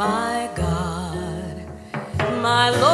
my God, my Lord,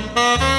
Música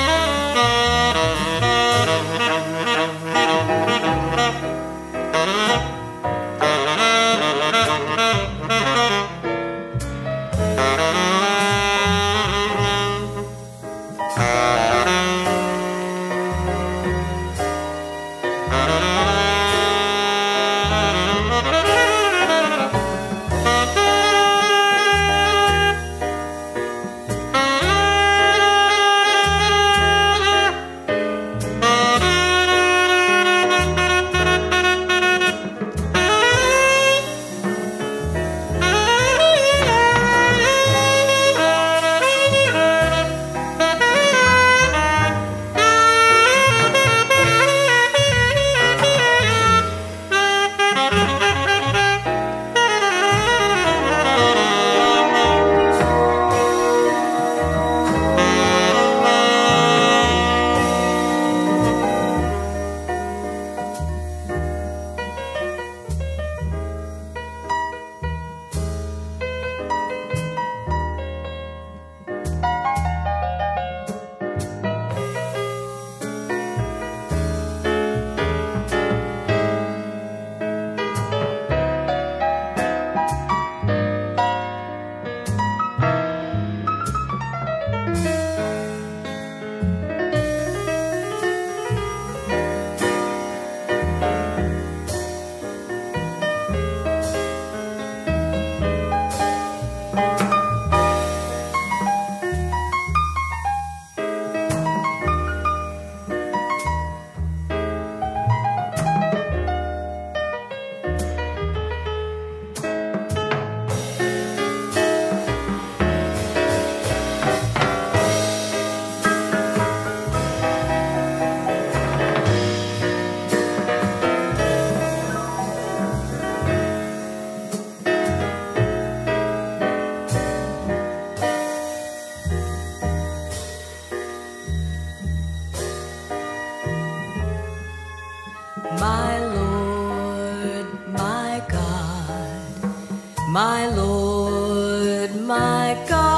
my Lord, my God.